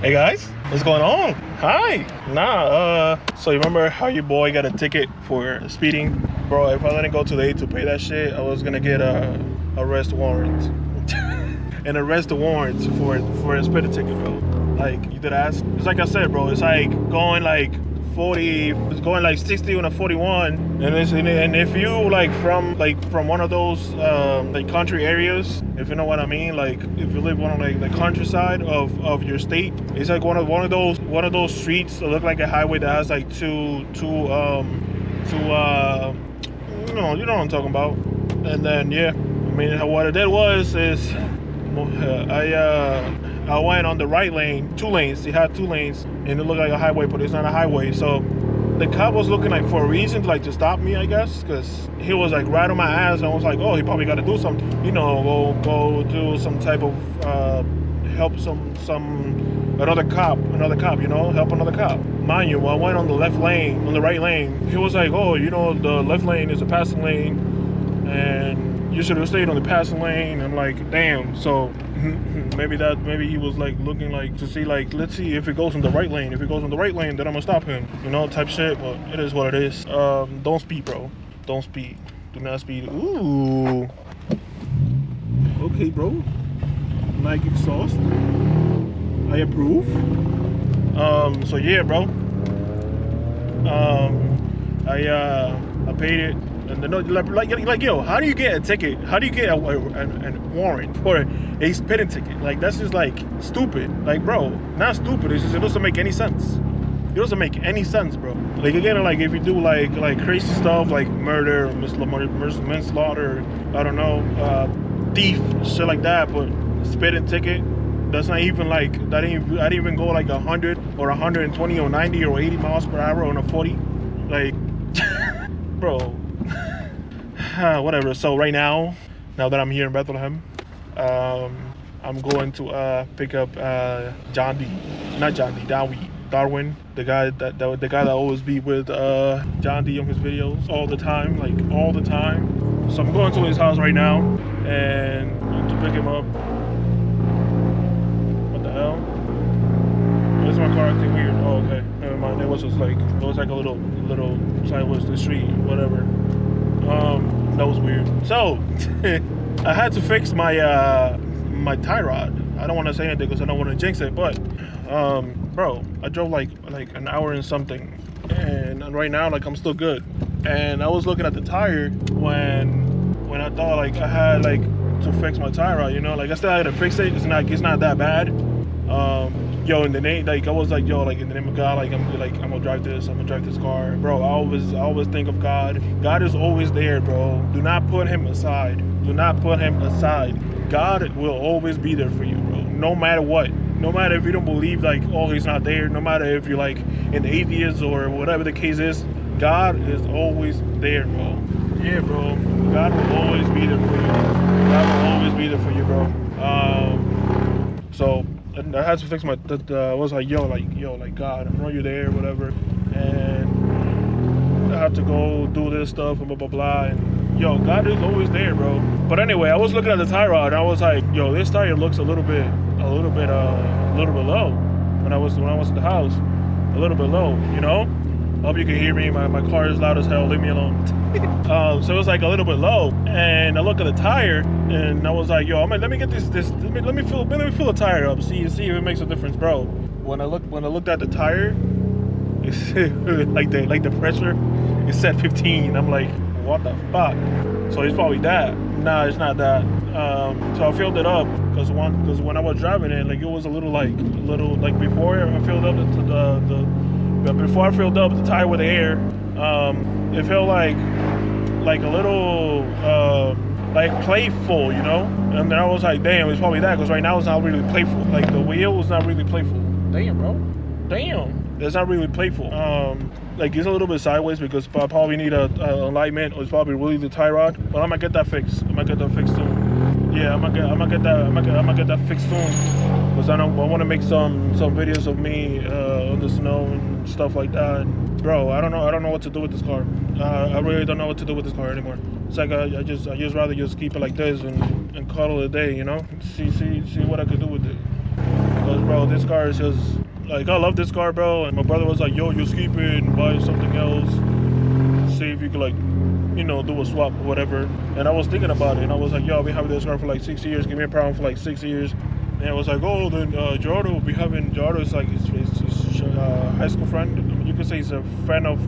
Hey guys, what's going on? Hi. Nah, uh, so you remember how your boy got a ticket for speeding? Bro, if I didn't go today to pay that shit, I was gonna get a arrest warrant. An arrest warrant for for a speeding ticket, bro. Like you did ask. It's like I said, bro. It's like going like 40 it's going like 60 on a 41 and it's and if you like from like from one of those um, like country areas if you know what i mean like if you live on like the countryside of of your state it's like one of one of those one of those streets that look like a highway that has like two two um two uh you know you know what i'm talking about. And then yeah i mean what it did was is i uh I went on the right lane, two lanes. It had two lanes, and it looked like a highway, but it's not a highway. So the cop was looking like for a reason, like to stop me, I guess, because he was like right on my ass, and I was like, oh, he probably got to do something, you know, go go do some type of uh, help some some another cop, another cop, you know, help another cop. Mind you, I went on the left lane, on the right lane, he was like, oh, you know, the left lane is a passing lane, and you should have stayed on the passing lane. I'm like, damn. So maybe that maybe he was like looking like to see like let's see if it goes in the right lane. If it goes in the right lane, then I'm gonna stop him. You know, type shit. But it is what it is. Um, don't speed, bro. Don't speed. Do not speed. Ooh. Okay, bro. Like exhaust. I approve. Um. So yeah, bro. Um. I uh. I paid it like, like, yo, how do you get a ticket? How do you get a, a, a, a warrant for a speeding ticket? Like, that's just like stupid. Like, bro, not stupid. Just it doesn't make any sense. It doesn't make any sense, bro. Like again, like if you do like like crazy stuff like murder, manslaughter, I don't know, uh, thief, shit like that, but speeding ticket, that's not even like that. Didn't I didn't even go like hundred or 120 or 90 or 80 miles per hour on a 40. Like, bro, whatever. So right now, now that I'm here in Bethlehem, um, I'm going to uh, pick up uh, John D. Not John D. Darwin. Darwin, the guy that, that the guy that always be with uh, John D on his videos all the time, like all the time. So I'm going to his house right now and to pick him up. What the hell? Why is my car acting weird? Oh, okay. Never mind. It was just like it was like a little little sideways the street, whatever. Um, that was weird. So I had to fix my uh, my tie rod. I don't want to say anything because I don't want to jinx it, but um, bro, I drove like like an hour and something, and right now like I'm still good. And I was looking at the tire when when I thought like I had like to fix my tie rod. You know, like I still had to fix it. It's not it's not that bad. Um, yo, in the name, like I was like, yo, like in the name of God, like I'm like I'm gonna drive this, I'm gonna drive this car, bro. I always, I always think of God. God is always there, bro. Do not put Him aside. Do not put Him aside. God will always be there for you, bro. No matter what. No matter if you don't believe, like, oh, He's not there. No matter if you're like an atheist or whatever the case is, God is always there, bro. Yeah, bro. God will always be there for you. God will always be there for you, bro. Um, so I had to fix my. The, I was like, yo, like, yo, like, God, I know you're there, whatever, and I have to go do this stuff and blah blah blah. And yo, God is always there, bro. But anyway, I was looking at the tie rod, and I was like, yo, this tire looks a little bit, a little bit, uh, a little bit low. When I was when I was at the house, a little bit low, you know. Hope you can hear me. My, my car is loud as hell. Leave me alone. um, so it was like a little bit low, and I look at the tire, and I was like, "Yo, I'm let me get this this let me let me fill let me fill the tire up. See see if it makes a difference, bro." When I looked when I looked at the tire, like the like the pressure, it said 15. I'm like, what the fuck? So it's probably that. Nah, it's not that. Um, so I filled it up because one because when I was driving it, like it was a little like a little like before I filled up the the, the but before I filled up the tire with the air, um, it felt like like a little uh, like playful, you know. And then I was like, damn, it's probably that because right now it's not really playful. Like the wheel was not really playful. Damn, bro. Damn, it's not really playful. Um, like it's a little bit sideways because I probably need a, a alignment or it's probably really the tie rod. But I'm gonna get that fixed. I'm gonna get that fixed soon. Yeah, I'm gonna get, I'm gonna get that, I'm gonna get, I'm gonna get that fixed soon. Cause I don't, I want to make some some videos of me uh, on the snow and stuff like that. And bro, I don't know, I don't know what to do with this car. Uh, I really don't know what to do with this car anymore. It's like I, I just, I just rather just keep it like this and and it a day, you know. See, see, see what I could do with it. Cause bro, this car is just like I love this car, bro. And my brother was like, "Yo, just keep it and buy something else. See if you could like, you know, do a swap or whatever." And I was thinking about it, and I was like, "Yo, I've been having this car for like six years. Give me a problem for like six years." And I was like, "Oh, then uh, Gerardo will be having Gerardo like his, his uh, high school friend. I mean, you could say he's a friend of."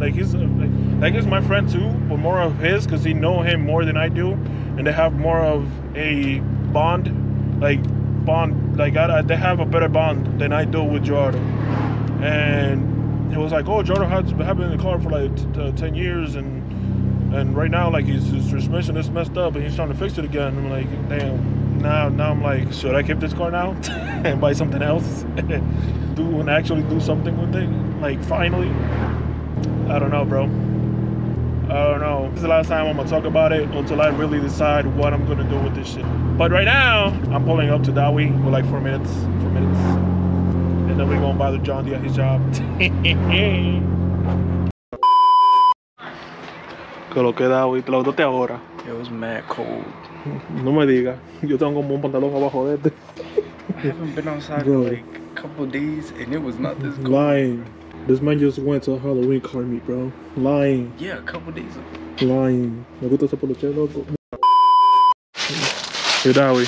Like he's like, like he's my friend too, but more of his because he know him more than I do, and they have more of a bond, like bond, like I, they have a better bond than I do with Gerardo. And it was like, oh, Gerardo has been in the car for like t- t- ten years, and and right now like his, his transmission is messed up, and he's trying to fix it again. I'm like, damn. Now now I'm like, should I keep this car now and buy something else? do and actually do something with it? Like finally. I don't know, bro. I don't know. This is the last time I'm gonna talk about it until I really decide what I'm gonna do with this shit. But right now, I'm pulling up to Dawi for like four minutes, four minutes, and then we're gonna bother John D at his job. que lo que Dawi, te lo ahora. It was mad cold. No me digas, yo tengo como un pantalón abajo de este. I haven't been outside Bro. in like a couple days and it was not this cold. Lying. This man just went to a Halloween car meet, bro. Lying. Yeah, a couple days ago. Lying. Me gusta ese poloche, loco. Hey, Dawi.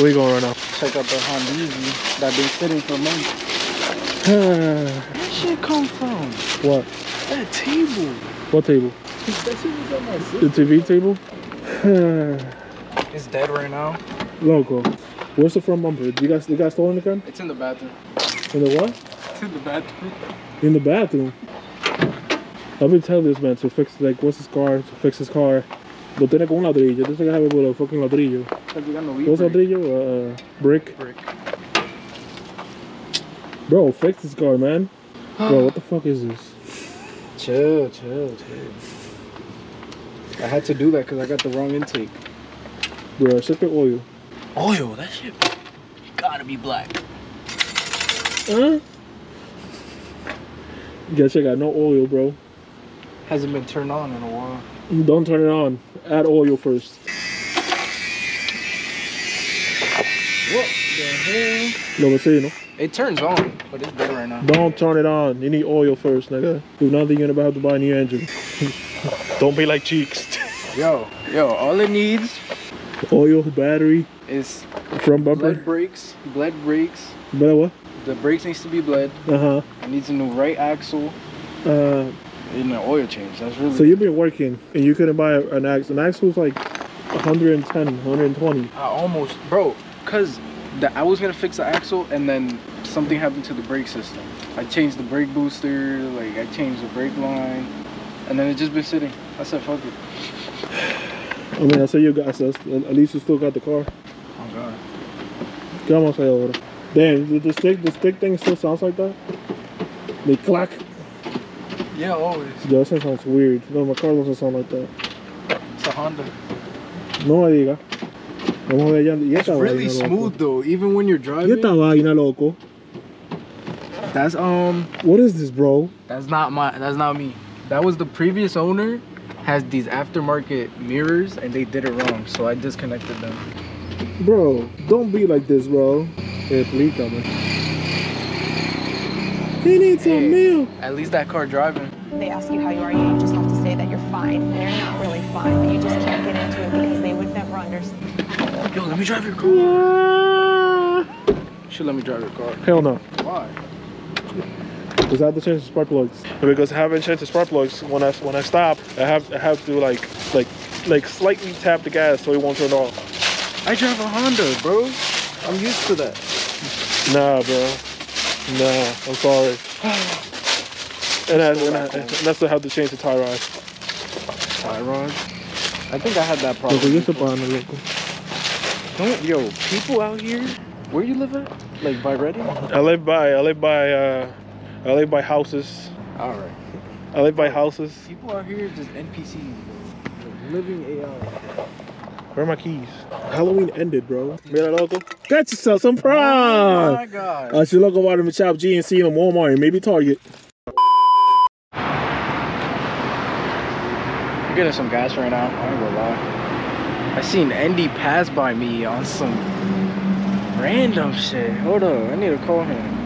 Where you going right now? Check out the Honda Easy that been sitting for months. Where shit come from? what? That table. What table? that shit was on my The TV table? It's dead right now. Loco. Where's the front bumper? You guys, you guys stolen again? It's in the bathroom. In the what? It's in the bathroom. In the bathroom. I've been telling this man to fix, like, what's his car? To fix his car. Lo tiene con un ladrillo. This nigga have it with a fucking ladrillo. Cause we got no weed What's ladrillo? Uh, brick. Brick. Bro, fix this car, man. Bro, what the fuck is this? Chill, chill, chill. I had to do that because I got the wrong intake. Bro, check the oil. Oil, that shit gotta be black. Huh? Guess I got no oil, bro. Hasn't been turned on in a while. Don't turn it on. Add oil first. What the hell? Lo vecino. It turns on, but it's dead right now. Don't turn it on. You need oil first, nigga. Do nothing, you're about to buy a new engine. Don't be like cheeks. Yo, yo, all it needs oil, battery, is front bled bumper. brakes, bled brakes. But what? The brakes needs to be bled. Uh huh. It needs a new right axle Uh, and an oil change. That's really so you've been working and you couldn't buy an axle. An axle's like 110, 120. I almost, bro, cause the, I was gonna fix the axle and then something happened to the brake system. I changed the brake booster, like I changed the brake line, and then it just been sitting. I said, fuck it. I mean, I say you got us. At least you still got the car. Oh god. ¿Qué vamos a hacer ahora? Damn, the, the stick, the stick thing still sounds like that. They clack. Yeah, always. Yo, that sounds weird. No, my car doesn't sound like that. It's a Honda. No me diga. Vamos a ver ya. Y It's really vaina, smooth loco. though, even when you're driving. esta vaina, loco. That's um, What is this, bro? that's not my, that's not me. That was the previous owner. Has these aftermarket mirrors and they did it wrong, so I disconnected them. Bro, don't be like this, bro. Explícame. He needs some Hey. milk. At least that car driving. They ask you how you are, you just have to say that you're fine. And you're not really fine, but you just can't get into it because they would never understand. Yo, let me drive your car. yeah. Should let me drive your car. Hell no. Why? Because I have to change the spark plugs. Because I haven't changed the spark plugs, when I when I stop, I have I have to like like like slightly tap the gas so it won't turn off. I drive a Honda, bro. I'm used to that. Nah, bro. Nah, I'm sorry. And, I, and, I, and that's how to change the tie rod. Tyron. I think I had that problem. Estoy before. pagando, loco. Don't, yo, people out here, where you live at? Like by Reading? I live by I live by uh I live by houses. All right. I live by houses. People out here just NPCs, bro. Like living AI. Where are my keys? Halloween ended, bro. Mira, loco. Got yourself some Oh pride. my god. Uh, you loco about them Chop GNC and Walmart and maybe Target. I'm getting some gas right now. I ain't gonna lie. I seen Andy pass by me on some random shit. Hold up, I need to call him.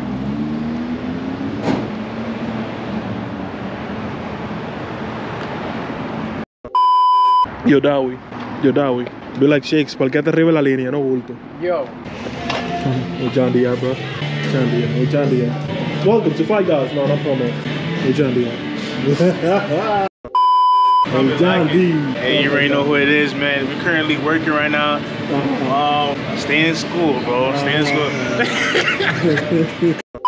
Yo, Dawi. Yo, Dawi. Be like Shakes, parqueate arriba de la línea, no bulto. Yo, Hey, John Deere, bro. John Deere. Hey, John Deere. Welcome to Five Guys. No, not promo. Hey, John Deere. hey, John D. Hey, you already know who it is, man. We're currently working right now. Um, stay in school, bro. Stay in school.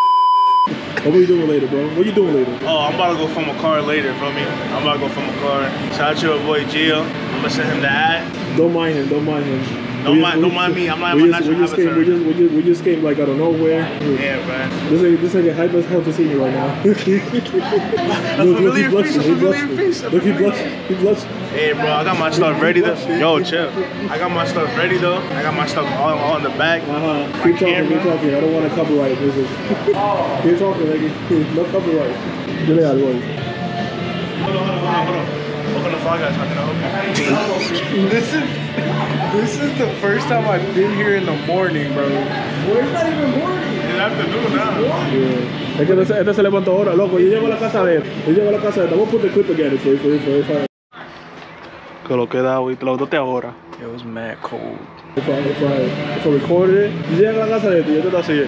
What are you doing later, bro? What are you doing later? Oh, I'm about to go film a car later, feel me? I'm about to go film a car. Shout out to your boy Gio. I'm gonna send him the ad. Don't mind him. Don't mind him. Don't mind- don't mind me. I'm not we my just, we natural just came. We just, we just, we just came like out of nowhere. Yeah, man. This nigga, this nigga hype as hell to see me right now. look, look, he blushing. He blushing. Look, he blushing. He blushing. Hey, bro, I got my stuff ready though. Yo, chill. I got my stuff ready though. I got my stuff all, all in the back. Uh-huh. Keep talking, keep talking. I don't want to copyright this. Is... keep talking, nigga. No copyright. Dile algo ahí. Hold on, hold on, hold on, hold on. Welcome to Fall Guys. How can I help you? this is this is the first time I've been here in the morning, bro. It's afternoon now. Yeah. Es que este, este se levantó ahora, loco. Yo llego a la casa de él. Yo llego a la casa de él. Vamos a the clip again. For, for, for, for. Que lo queda, güey. Te lo dote ahora. It was mad cold. If I, if I, if I recorded it. Yo llego a la casa de él y yo te así.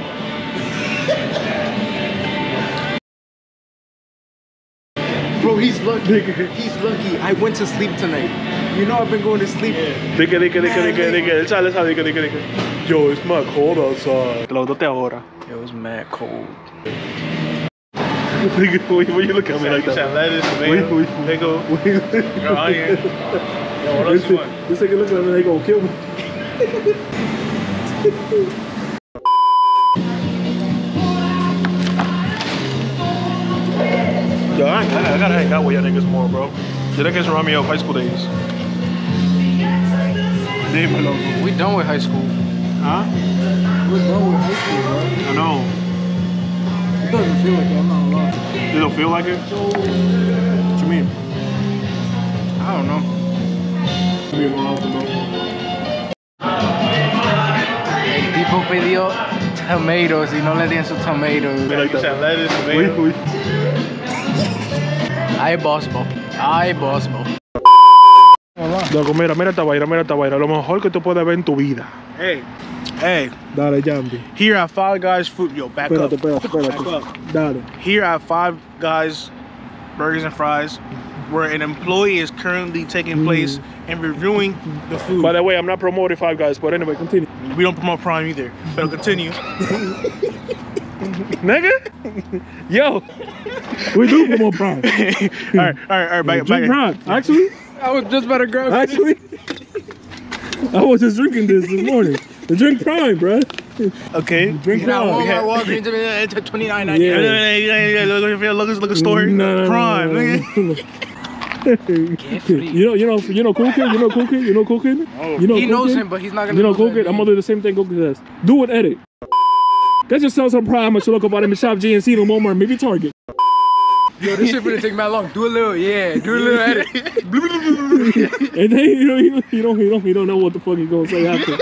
Bro, he's lucky. He's lucky. I went to sleep tonight. You know I've been going to sleep. Dike, dike, dike, dike, dike. Él sale, sale, dike, dike, dike. Yo, it's my cold outside. Te lo dote ahora. It was mad cold. Nigga, why why you look at me like You said that? lettuce, Wait, tomato, wait. pickle, Wait. your onion. Yo, what else This you want? this nigga looking at me, they gonna kill me. I, ain't- I, I gotta hang out with y'all niggas more, bro. You niggas remind me of high school days. Dímelo. We done with high school. Huh? We're done with high school, bro. I know. It doesn't feel like it, I'm not lying. You don't feel like it? What you mean? I don't know. Me more often, bro. El tipo pidió tomatoes y no le dieron sus tomatoes. Like You that. said lettuce, Wait, tomato. wait. Ay, Bosbo. Ay, Bosbo. Loco, mira, mira esta vaina, mira esta vaina. Lo mejor que tú puedes ver en tu vida. Hey, hey. Dale, Jambi. Here at Five Guys Food, yo, back Espérate, up. espérate, Back up. Dale. Here at Five Guys Burgers and Fries, where an employee is currently taking mm. place and reviewing the food. By the way, I'm not promoting Five Guys, but anyway, continue. we don't promote Prime either, but continue. Nigga? Yo. we do more Prime. all right, all right, all right. Back, Drink back. Prime. Actually, I was just about to grab actually, I was just drinking this this morning. The drink Prime, bruh. Okay. Drink Now, Prime. Walmart, Walgreens, it's a 29 Yeah. Yeah, yeah, yeah, yeah, Look, at look, look at story. No, no, no, Prime. no, no, no. You know, you know, you know, Cool Kid. You know, Cool Kid. You know, Cool oh. Kid. You know, He Cool knows Kid? him, but he's not gonna You know, know Cool Kid. I'm gonna do the same thing Cool Kid does. Do an edit. Get yourself some Prime. I should look up at him Shop GNC, no Walmart, maybe Target. Yo, this shit gonna take mad long. Do a little, yeah, do a little edit. And then you know, you, you don't, you don't, you don't know what the fuck he's gonna say after.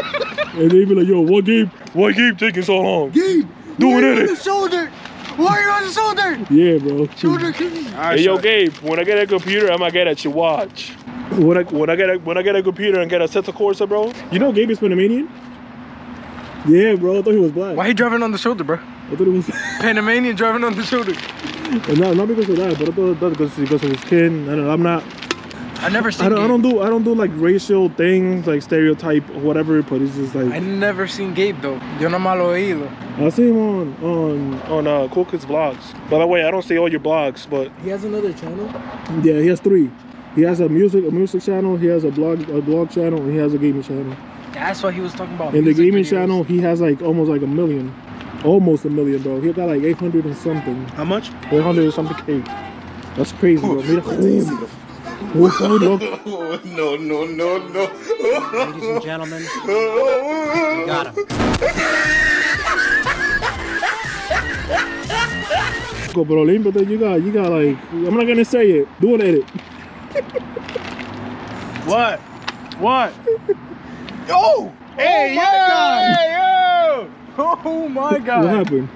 and they be like, "Yo, what game? Why game taking so long?" Gabe, Do why it are you in on it. the shoulder? Why are you on the shoulder? Yeah, bro. Shoulder kick. Hey, yo, Gabe. When I get a computer, I'm gonna get at your watch. When I when I get a, when I get a computer and get a set of Corsa, bro. You know, Gabe is Panamanian. Yeah, bro. I thought he was black. Why he driving on the shoulder, bro? I thought he was. Panamanian driving on the shoulder. no, not because of that, but I thought that because because of his skin. I don't, I'm not. I never seen I don't, I don't do I don't do like racial things like stereotype or whatever. But it's just like I never seen Gabe though. Yo no malo oído. I see him on on on uh, Cool Kids vlogs. By the way, I don't see all your blogs, but He has another channel. yeah, he has three. He has a music a music channel. He has a blog a blog channel, and he has a gaming channel. That's what he was talking about. In the gaming videos. channel, he has like almost like a million, almost a million, bro. He got like 800 and something, How much? 800 and something k. That's crazy, bro. Mira, What's up. No, no, no, no. Ladies and gentlemen, we got him. Go, bro, límpiate. You got, you got like, I'm not gonna say it. Do an edit. What? What? Yo! Hey, oh my yo! God. Hey, yo! Oh my god. What happened?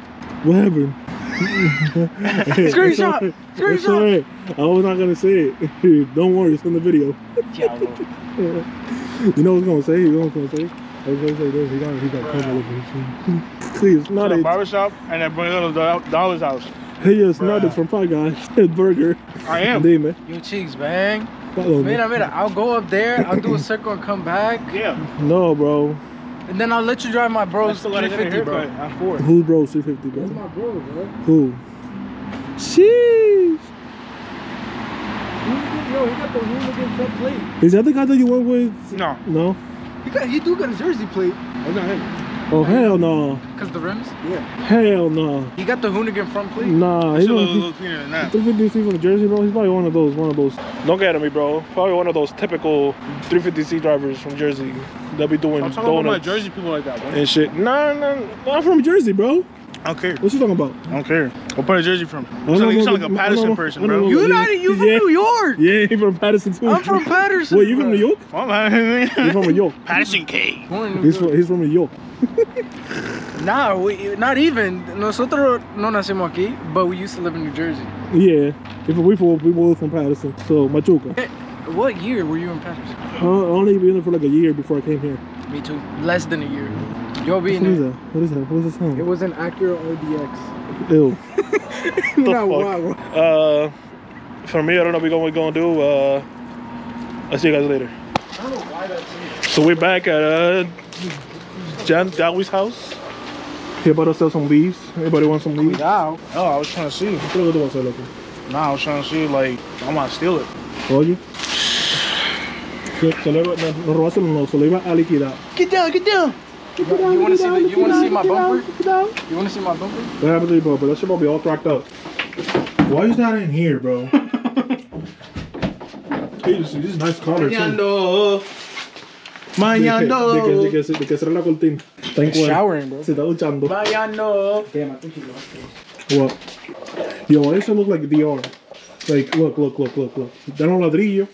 What happened? Hey, Screenshot! It's Screenshot! alright. I was not gonna say it. Don't worry, it's in the video. You know what I was gonna say? You know what I was gonna say? I was gonna say this. He got he got cover over Please, not to the it. barbershop and then bring it to dollar's house. Hey, it's not it from Five Guys. Burger. I am. Dime. Yo, cheeks, bang. Follow me. Mira, mira, I'll go up there, I'll do a circle and come back, Yeah. No, bro. and then I'll let you drive my bro's still gotta get a 350, bro. haircut at four. Who's bro? 350, bro. my bro, bro. Who? Sheesh. Yo, he got the hoonigan front plate. Is that the guy that you went with? No. No. He got, he do got a jersey plate. That's not him. Oh hell no. Cause the rims? Yeah. Hell no. He got the hoonigan front plate. Nah. He's a little, little cleaner than that. 350Z from Jersey, bro. He's probably one of those. One of those. Don't get at me, bro. Probably one of those typical 350Z drivers from Jersey. They'll be doing I'm talking about my donuts Jersey people like that. Bro. and shit. Nah, nah. I'm from Jersey, bro. I don't care. What you talking about? I don't care. What part of Jersey from? I You don't sound like, you sound like a but- Paterson person, oh, I don't bro. You not you from Yeah. New York. Yeah, he from Paterson too. I'm from Paterson. Wait, you from. New York? Oh, man. He's from New York. Paterson K. Born in New He's from, he's from New York. Nah, we, not even. Nosotros no nacimos aquí, but we used to live in New Jersey. Yeah. If we from we both from Paterson. So Machuca. Eh, what year were you in Paterson? I only been there for like a year before I came here. Me too. Less than a year. You'll What be is in that? What is that? What is that It was an Acura RDX. Ew. The Not fuck? wild. Uh, for me, I don't know what we're gonna do. Uh, I'll see you guys later. So we're back at uh, Jan Dowie's house. He about to sell some leaves. Anybody want some leaves? Cuidado. Oh, I was trying to see. ¿Qué es lo que tú vas a hacer, loco? Nah, I was trying to see, like, I'm gonna steal it. Oye. Se, se lo iba, no, no robaste no, se lo iba a liquidar. Get down, get down. You want to see the, You want to see my bumper? You want to see my bumper? What happened to your bumper? That shit about to be all cracked up. Why is that in here, bro? hey, this, this is nice color too. Mañando. De que, Mañando. de que, de que cerrar la cortina. Está en cuero. Showering, bro. Se está duchando. Mañando. Damn, I think you lost it. What? Yo, why does it look like DR? Like, look, look, look, look, look. Dan un ladrillo.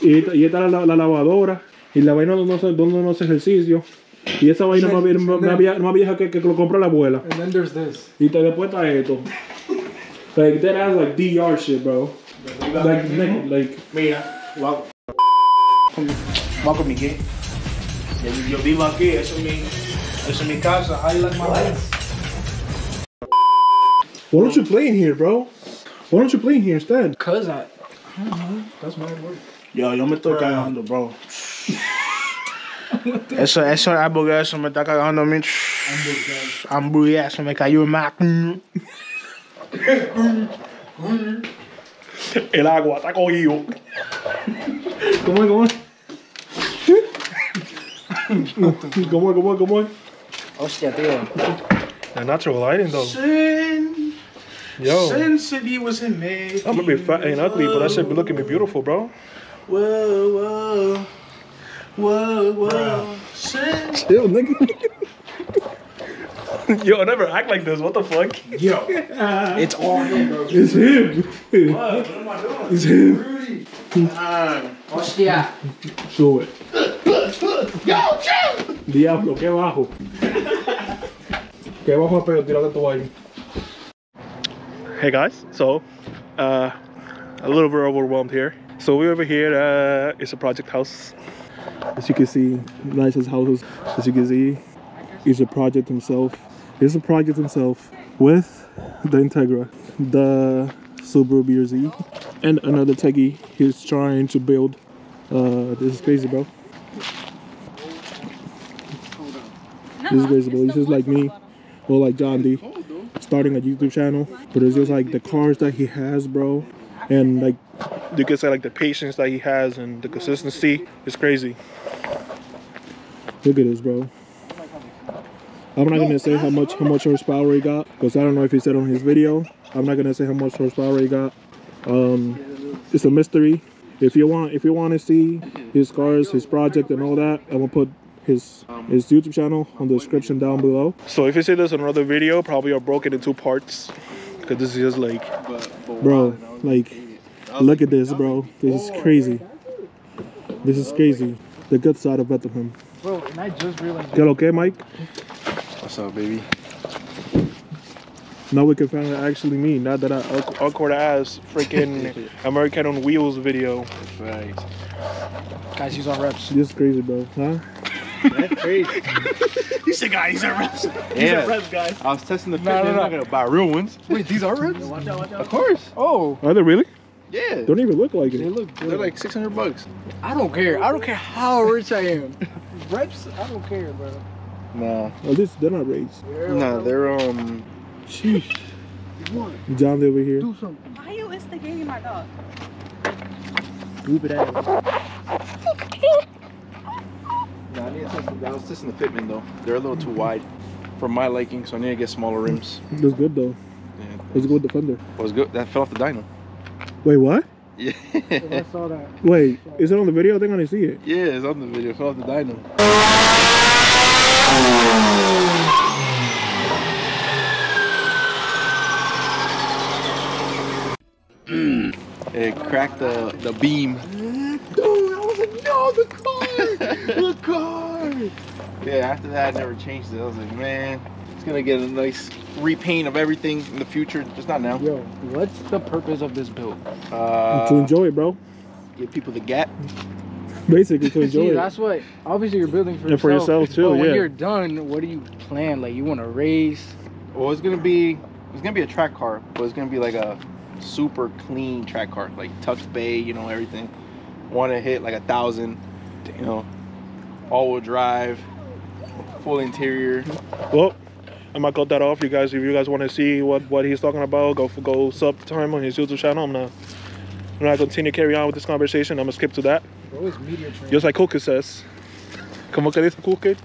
Y esta, y esta la, la lavadora. Y la vaina donde no se, donde no hace ejercicio. Y esa vaina más, vie- más, vieja, más vieja que, que lo compró la abuela. And then there's this. Y te después está esto. Like, that has like DR shit, bro. Like, like, like Mira, va. Va con mi qué. Yo, vivo aquí, eso es mi, eso es mi casa. I like my life. why don't you play in here, bro? Why don't you play in here instead? Cause I. That's my word. Yo, yo me estoy cagando, bro. Eso, eso de hamburguesa me está cagando a mí. Hamburguesa me cayó en más. El agua está cogido. ¿Cómo es, cómo es? ¿Cómo es, cómo es, cómo es? Hostia, tío. The natural lighting though. Sin, Yo, Sin City was in me. I'm gonna be fat and ugly, but that shit be looking me beautiful, bro. Whoa, whoa. Whoa, whoa. Sin. Chill, nigga. Yo, I never act like this. What the fuck? Yo. It's all him, bro. It's him. What? What am I doing? It's him. Man. Hostia. Sube. Diablo, qué bajo. Qué bajo pero tírate tu ahí. Hey guys, so uh, a little bit overwhelmed here. So we're over here. Uh, it's a project house. As you can see, nicest houses. As you can see, he's a project himself. He's a project himself with the Integra, the Subaru BRZ, and another Techie he's trying to build. Uh, this is crazy, bro. This is crazy, bro. This is like me, or like John D, starting a YouTube channel. But it's just like the cars that he has, bro, and like You can say like the patience that he has and the consistency. It's crazy. Look at this, bro. I'm not gonna say how much how much horsepower he got because I don't know if he said on his video. I'm not gonna say how much horsepower he got. Um, it's a mystery. If you want, if you want to see his cars, his project, and all that, I'm gonna put his his YouTube channel on the description down below. So if you see this in another video, probably I'll broke it in two parts because this is just like Bro, like, look at this, bro. This is crazy. This is crazy. The good side of Bethlehem. Bro, and I just realized. ¿Qué lo que, Mike? What's up, baby? Now we can finally actually meet. Not that I awkward ass freaking American on Wheels video. Right. Guys, he's on reps. This is crazy, bro. Huh? That's crazy. He's the guy. He's are reps. These Yeah. are reps, guys. I was testing the fit. No, no, I'm not gonna buy real ones. Wait, these are reps? Watch out! Watch out! Of course. Oh, Are they really? Yeah. Don't even look like it. they look good. They're like 600 bucks. I don't care. I don't care how rich I am. reps, I don't care, bro. Nah. Oh, this they're not raised. Nah, they're um. Sheesh. John over here. Do something. Why are you instigating my dog? Stupid ass. Nah, I need to test. I was testing the Fitment though. They're a little too wide for my liking, so I need to get smaller rims. That's good though. Yeah. Let's go with Defender. Was good. That fell off the dyno. Wait, what? Yeah. I saw that. Wait, is it on the video? I think I didn't see it. yeah, it's on the video. Fell off the dyno. Mm. It cracked the the beam. Dude, I was like, no, the car, the car. Yeah, after that, I never changed it. I was like, man, it's gonna get a nice repaint of everything in the future, just not now. Yo, what's the purpose of this build? Uh, to enjoy it, bro. give people the gap. Basically, to enjoy See, it. that's what. Obviously, you're building for And for yourself, too, But when you're done, what do you plan? Like, you want to race? Well, it's gonna be it's gonna be a track car, but it's gonna be like a super clean track car, like tucked bay, you know, everything. Want to hit like a thousand, you know, all-wheel drive, full interior. Well, I'm gonna cut that off, you guys. If you guys want to see what what he's talking about, go for go sub to him on his YouTube channel. I'm not. I'm gonna continue to carry on with this conversation. I'm gonna skip to that. Bro, it's media training. Just like Cool Kid says. Como que dice Cool Kid?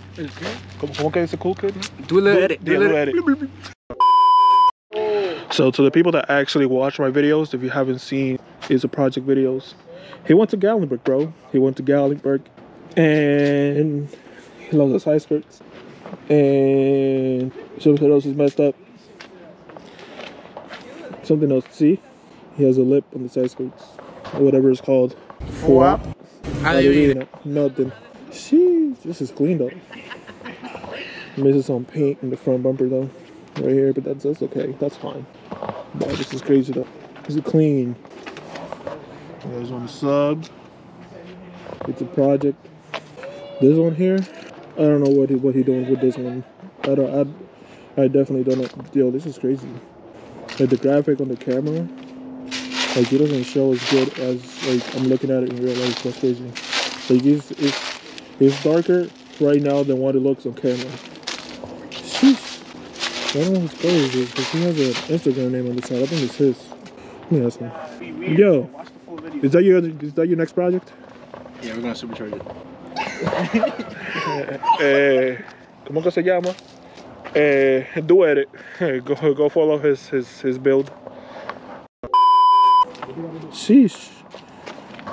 Como, como que dice Cool Kid? Do a little edit. Do a little little edit. So to the people that actually watch my videos, if you haven't seen his project videos, he went to Gatlinburg, bro. He went to Gatlinburg, and he loves his high skirts, and something else is messed up. Something else. See, he has a lip on the side skirts, or whatever it's called. Four. Hallelujah. Nothing. Sheesh, this is cleaned up. Misses some paint in the front bumper though, right here, but that's that's okay. That's fine. But this is crazy though. This is clean. There's one sub. It's a project. This one here, I don't know what he what he doing with this one. I don't. I, I definitely don't know. Yo, this is crazy. Like the graphic on the camera, like it doesn't show as good as like I'm looking at it in real life. That's crazy. Like it's it's it's darker right now than what it looks on camera. Sheesh. I don't know is this because he has an Instagram name on the side. I think it's his. Let me ask him. Yo, is that your is that your next project? Yeah, we're gonna supercharge it. Eh, ¿Cómo que se llama? Eh, do edit. Go go follow his his his build. Sheesh.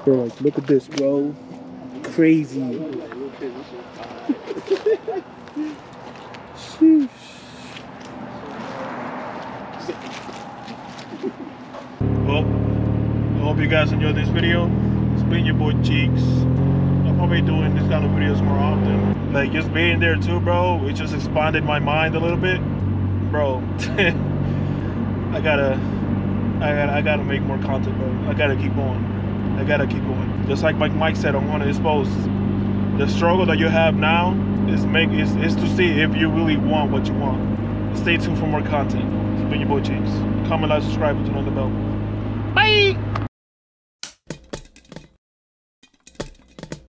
Bro, like, look at this, bro. Crazy. Sheesh. Well, I hope you guys enjoyed this video. It's been your boy Cheeks. Probably be doing this kind of videos more often. Like just being there too, bro, it just expanded my mind a little bit. Bro, I gotta I gotta I gotta make more content, bro. I gotta keep going. I gotta keep going. Just like Mike Mike said on one of his posts, the struggle that you have now is make is, is to see if you really want what you want. Stay tuned for more content. It's been your boy Cheeks. Comment, like, subscribe, and turn on the bell. Bye!